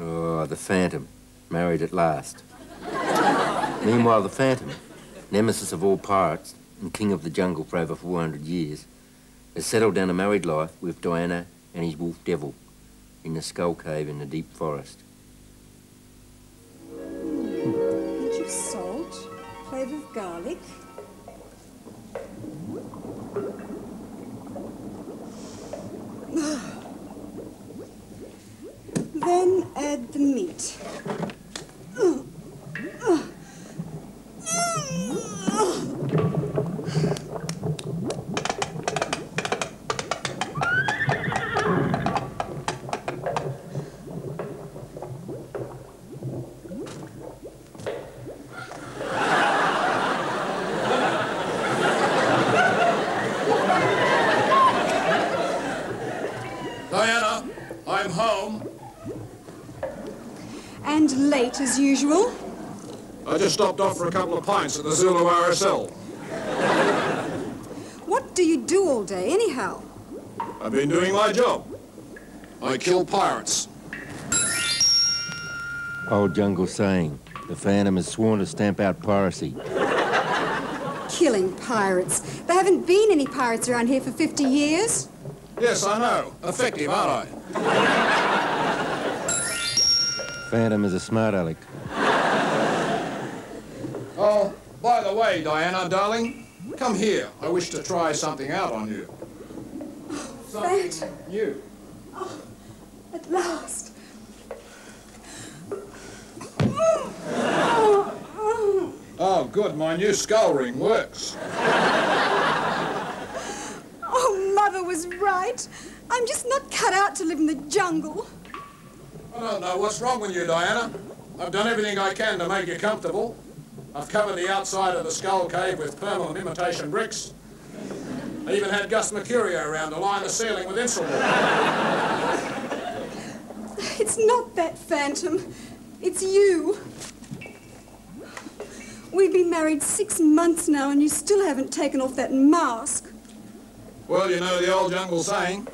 Oh, the Phantom. Married at last. Meanwhile, the Phantom, nemesis of all pirates and king of the jungle for over 400 years, has settled down a married life with Diana and his wolf devil in the skull cave in the deep forest. Pinch of salt, clove of garlic. Then add the meat. Diana, I'm home. And late as usual. I just stopped off for a couple of pints at the Zulu RSL. What do you do all day, anyhow? I've been doing my job. I kill pirates. Old jungle saying, the Phantom has sworn to stamp out piracy. Killing pirates. There haven't been any pirates around here for 50 years. Yes, I know. Effective, aren't I? Phantom is a smart aleck. Oh, by the way, Diana, darling, come here. I wish to try something out on you. Something Phantom. new. Oh, at last. Oh, good. My new skull ring works. Oh, Mother was right. I'm just not cut out to live in the jungle. I don't know what's wrong with you, Diana. I've done everything I can to make you comfortable. I've covered the outside of the skull cave with permanent imitation bricks. I even had Gus Mercurio around to line the ceiling with insulin. It's not that phantom. It's you. We've been married six months now and you still haven't taken off that mask. Well, you know the old jungle saying.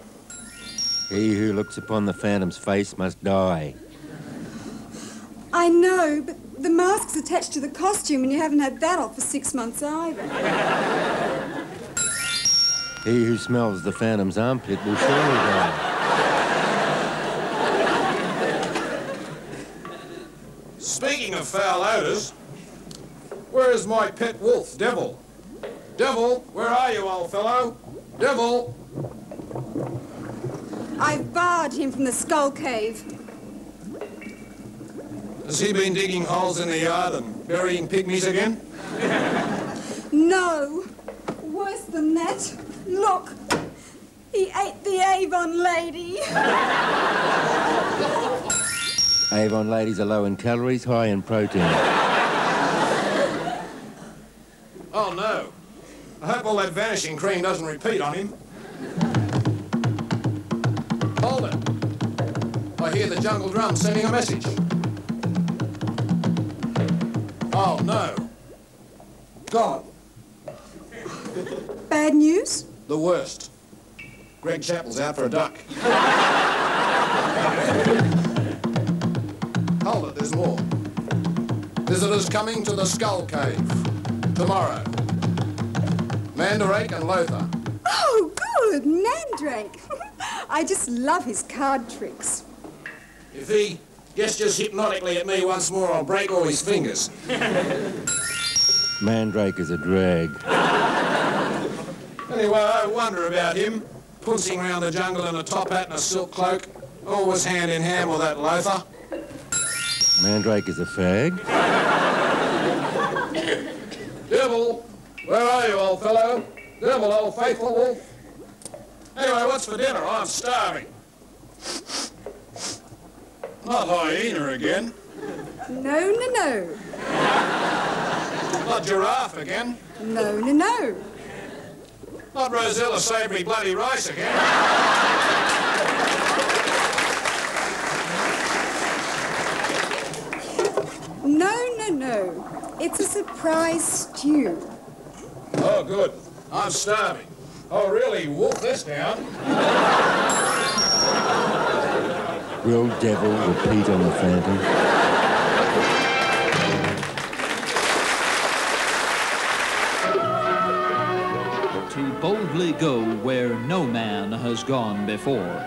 He who looks upon the Phantom's face must die. I know, but the mask's attached to the costume and you haven't had that off for six months either. He who smells the Phantom's armpit will surely die. Speaking of foul odors, where is my pet wolf, Devil? Devil, where are you, old fellow? Devil! I've barred him from the skull cave. Has he been digging holes in the yard and burying pygmies again? No. Worse than that. Look. He ate the Avon lady. Avon ladies are low in calories, high in protein. Oh, no. I hope all that vanishing cream doesn't repeat on him. Hold it. I hear the jungle drum sending a message. Oh, no. God, Bad news? the worst. Greg Chappell's out for a duck. Hold it, there's more. Visitors coming to the Skull Cave. Tomorrow. Mandrake and Lothar. Oh, good. Mandrake. I just love his card tricks. If he gestures hypnotically at me once more, I'll break all his fingers. Mandrake is a drag. Anyway, I wonder about him. Pouncing around the jungle in a top hat and a silk cloak. Always hand in hand with that Lothar. Mandrake is a fag. Devil, where are you, old fellow? Devil, old faithful wolf. Anyway, what's for dinner? I'm starving. Not hyena again. No, no, no. Not giraffe again. No, no, no. Not Rosella savoury bloody rice again. No, no, no. It's a surprise stew. Oh, good. I'm starving. Oh, really? Wolf this down. Will Devil repeat on the Phantom? To boldly go where no man has gone before.